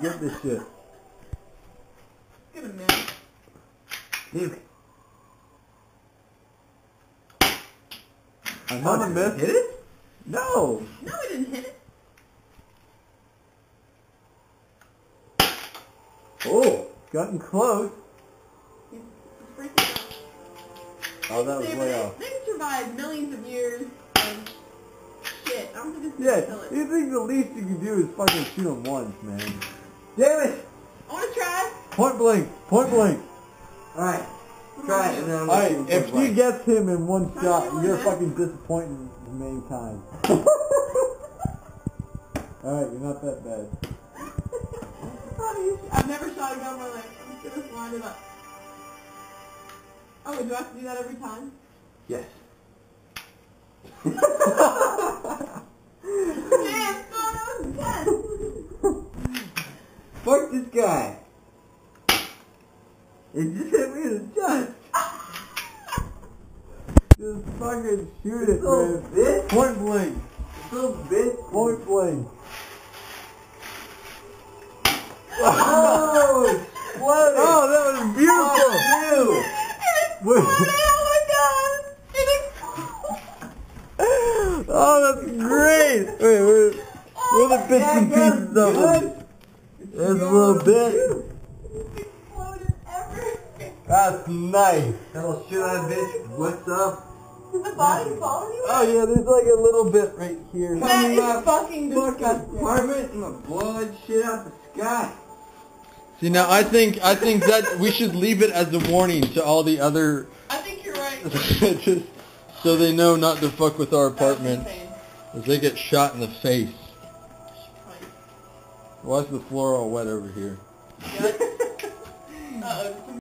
Get this shit. Get a minute. Damn it. Another Oh, miss. Hit it? No. No, we didn't hit it. Oh, gotten close. He's freaking out. Oh, that was They- way they, off. They've survived millions of years of shit. I don't think this Yeah, it. you think the least you can do is fucking shoot him once, man. Damn it! I want to try. Point blank, point blank. Alright. Try it and then I'm Alright, if him he right. gets him in one shot, you're that. fucking disappointing many times. Alright, you're not that bad. I've never shot a gun in my life. I'm just gonna wind it up. Oh, do I have to do that every time? Yes. Damn, son, that was intense. Fuck this guy. It just hit me in the chest. Just fucking shoot it, man. bitch. Point blank, Little bitch. point blank. Oh! Exploded! Oh, that was beautiful. oh my god! It exploded. Oh, that's great. Wait, wait. Where the bits and pieces of good. Them? There's a little bit. It exploded everywhere. That's nice. That'll shoot that bitch. What's up? Is the body following you? Oh yeah, there's like a little bit right here. That Coming is up. fucking Fucking disgusting. apartment and the blood shit out the sky. See now, I think I think that we should leave it as a warning to all the other, I think you're right. just so they know not to fuck with our apartment, as they get shot in the face. Why is the floor all wet over here? uh -oh.